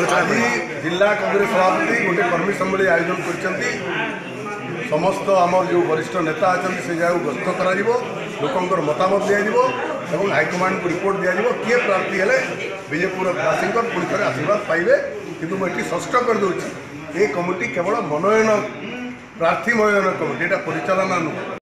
ଆଜି ଜିଲ୍ଲା କଂଗ୍ରେସ ସଭାପତି ଗୋଟେ କର୍ମୀ ସମ୍ମିଳନୀ ଆୟୋଜନ କରିଛନ୍ତି। ସମସ୍ତ ଆମର ଯେଉଁ ବରିଷ୍ଠ ନେତା ଅଛନ୍ତି ସେ ଜାଗାକୁ ଗସ୍ତ କରାଯିବ ଲୋକଙ୍କର ମତାମତ ଦିଆଯିବ ଏବଂ ହାଇକମାଣ୍ଡକୁ ରିପୋର୍ଟ ଦିଆଯିବ କିଏ ପ୍ରାର୍ଥୀ ହେଲେ ବିଜେପୁର ବାସୀଙ୍କର ପୁଣି ଥରେ ଆଶୀର୍ବାଦ ପାଇବେ। କିନ୍ତୁ ମୁଁ ଏଠି ସ୍ପଷ୍ଟ କରିଦେଉଛି ଏ କମିଟି କେବଳ ମନୋନୟନ ପ୍ରାର୍ଥୀ ମନୋନୟନ କମିଟି ଏଇଟା ପରିଚାଳନା ନୁହେଁ।